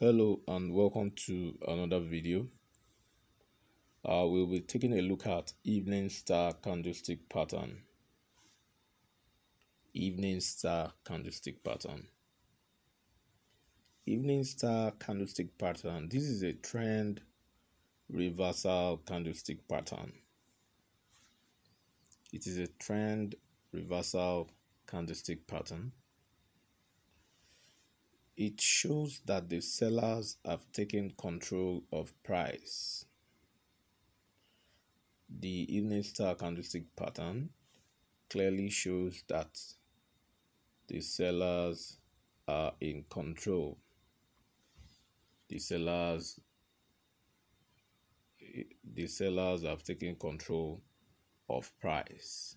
hello and welcome to another video. Uh, we'll be taking a look at evening star candlestick pattern. Evening star candlestick pattern. Evening star candlestick pattern. This is a trend reversal candlestick pattern. It is a trend reversal candlestick pattern it shows that the sellers have taken control of price. The evening star candlestick pattern clearly shows that the sellers are in control. The sellers the sellers have taken control of price.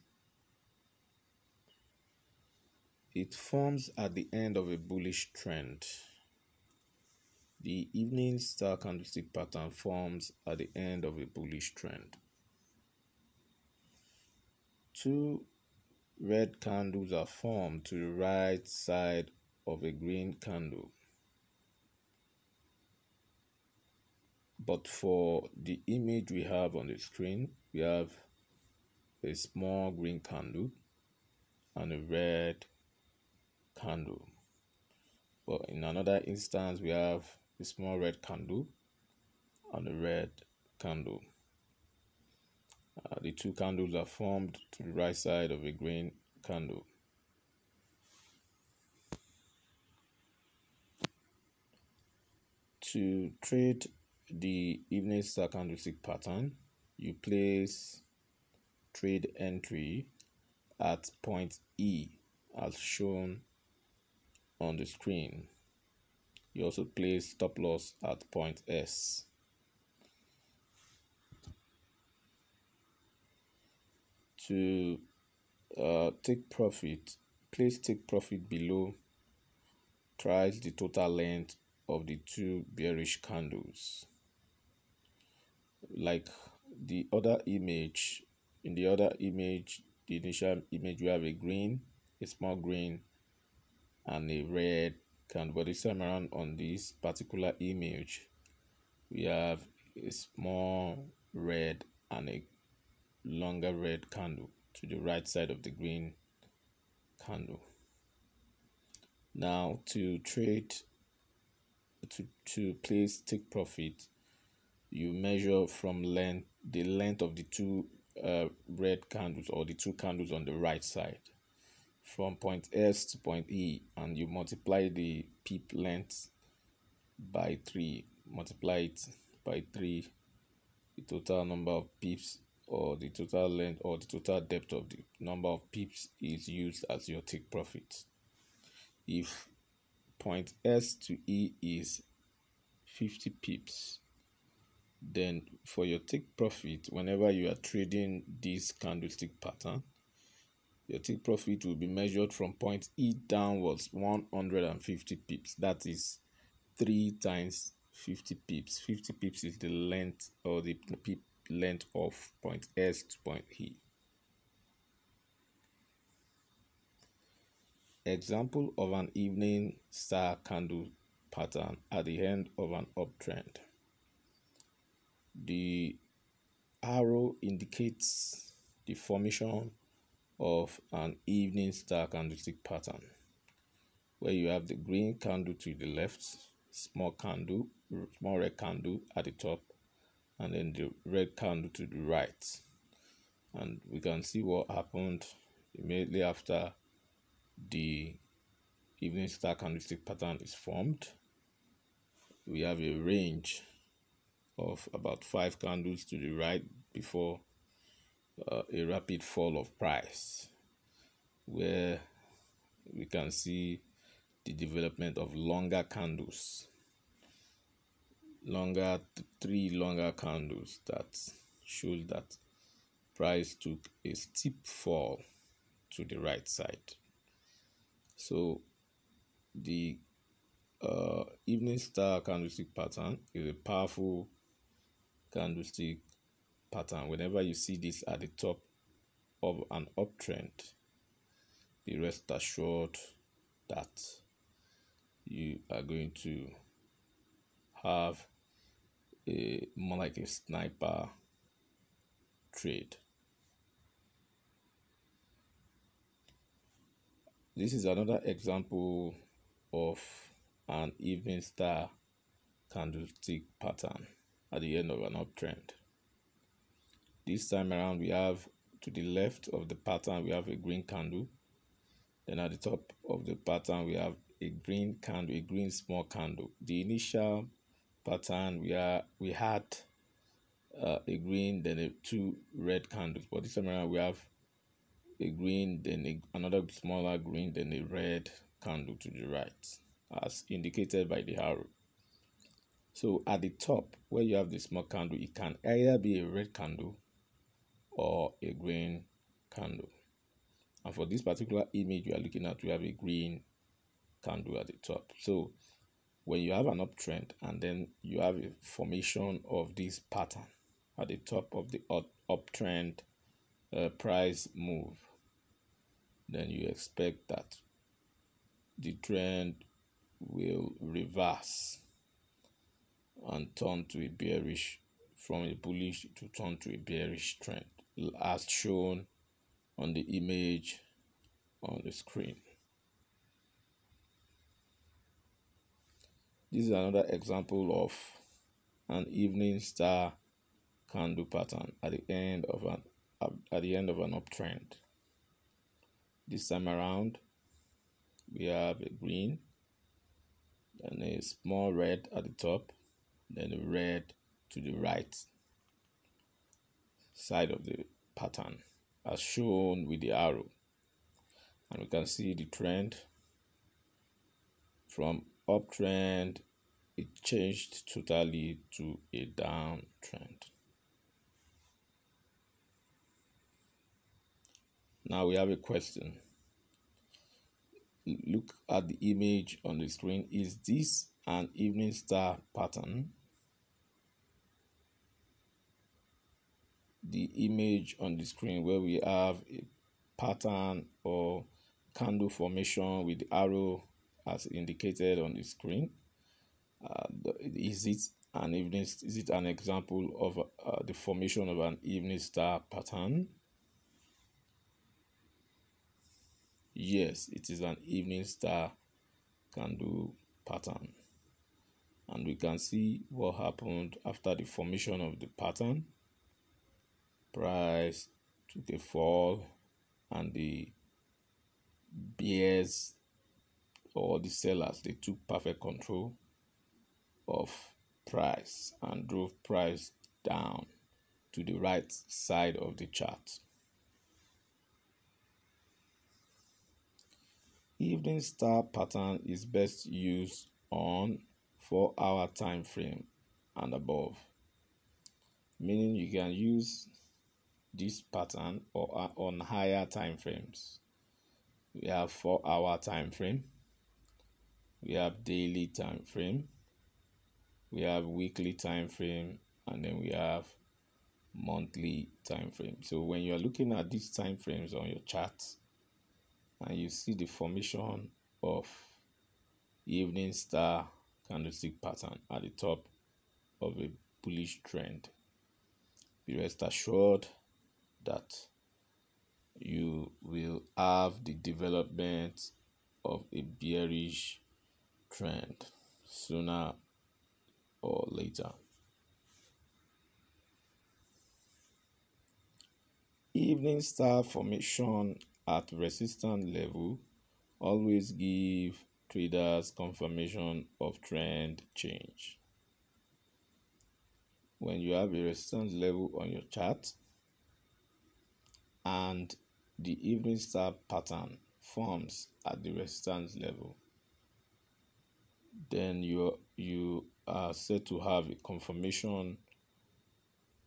It forms at the end of a bullish trend. The evening star candlestick pattern forms at the end of a bullish trend. Two red candles are formed to the right side of a green candle. But for the image we have on the screen, we have a small green candle and a red candle. But in another instance, we have a small red candle and a red candle. Uh, the two candles are formed to the right side of a green candle. To trade the evening star candlestick pattern, you place trade entry at point E as shown on the screen. You also place stop loss at point S. To uh, take profit, place take profit below thrice the total length of the two bearish candles. Like the other image, in the other image, the initial image, we have a green, a small green, and a red candle but this time around on this particular image. We have a small red and a longer red candle to the right side of the green candle. Now to trade to to place take profit you measure from length the length of the two uh, red candles or the two candles on the right side from point S to point E and you multiply the pip length by 3 multiply it by 3 the total number of pips or the total length or the total depth of the number of pips is used as your take profit. If point S to E is 50 pips then for your take profit whenever you are trading this candlestick pattern your take profit will be measured from point E downwards 150 pips. That is 3 times 50 pips. 50 pips is the length or the pip length of point S to point E. Example of an evening star candle pattern at the end of an uptrend. The arrow indicates the formation of an evening star candlestick pattern where you have the green candle to the left small candle small red candle at the top and then the red candle to the right. And we can see what happened immediately after the evening star candlestick pattern is formed. We have a range of about five candles to the right before uh, a rapid fall of price where we can see the development of longer candles longer three longer candles that shows that price took a steep fall to the right side. So the uh, evening star candlestick pattern is a powerful candlestick pattern whenever you see this at the top of an uptrend be rest assured that you are going to have a more like a sniper trade. This is another example of an evening star candlestick pattern at the end of an uptrend. This time around, we have to the left of the pattern, we have a green candle. Then at the top of the pattern, we have a green candle, a green small candle. The initial pattern, we are we had uh, a green, then a two red candles. But this time around, we have a green, then a, another smaller green, then a red candle to the right, as indicated by the arrow. So at the top, where you have the small candle, it can either be a red candle or a green candle. And for this particular image you are looking at, we have a green candle at the top. So when you have an uptrend and then you have a formation of this pattern at the top of the up uptrend uh, price move, then you expect that the trend will reverse and turn to a bearish from a bullish to turn to a bearish trend as shown on the image on the screen. This is another example of an evening star candle pattern at the end of an at the end of an uptrend. This time around, we have a green, then a small red at the top, then a red to the right side of the pattern as shown with the arrow. And we can see the trend. From uptrend it changed totally to a downtrend now we have a question. Look at the image on the screen. Is this an evening star pattern the image on the screen where we have a pattern or candle formation with the arrow as indicated on the screen. Uh, is it an evening is it an example of uh, the formation of an evening star pattern? Yes it is an evening star candle pattern. And we can see what happened after the formation of the pattern price took a fall and the bears or the sellers they took perfect control of price and drove price down to the right side of the chart. Evening star pattern is best used on 4 hour time frame and above meaning you can use this pattern or uh, on higher time frames. We have 4 hour time frame. We have daily time frame. We have weekly time frame and then we have monthly time frame. So when you are looking at these time frames on your chart and you see the formation of evening star candlestick pattern at the top of a bullish trend, be rest assured that you will have the development of a bearish trend sooner or later. Evening star formation at resistance level always give traders confirmation of trend change. When you have a resistance level on your chart, and the evening star pattern forms at the resistance level. Then you you are said to have a confirmation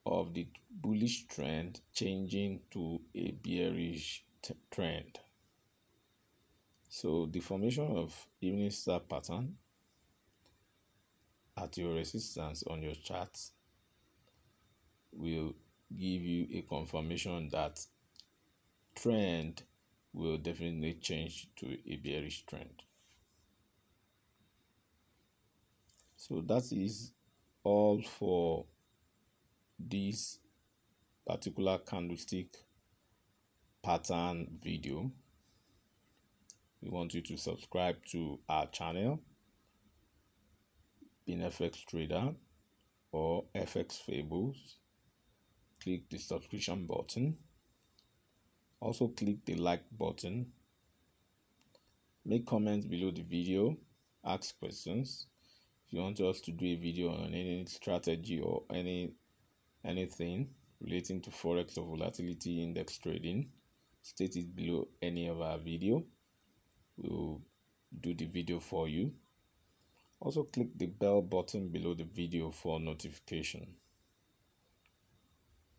of the bullish trend changing to a bearish trend. So the formation of evening star pattern at your resistance on your chart will give you a confirmation that trend will definitely change to a bearish trend. so that is all for this particular candlestick pattern video. We want you to subscribe to our channel BinFX Trader or FX Fables. Click the subscription button also click the like button. Make comments below the video. Ask questions. If you want us to do a video on any strategy or any anything relating to forex or volatility index trading state it below any of our video. We'll do the video for you. Also click the bell button below the video for notification.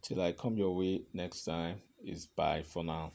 Till i come your way next time is bye for now